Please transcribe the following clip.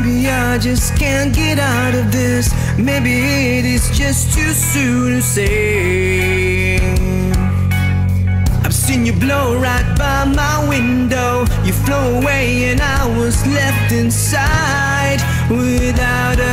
maybe I just can't get out of this. Maybe it is just too soon to say. I've seen you blow right by my window. You flow away and I was left inside without a.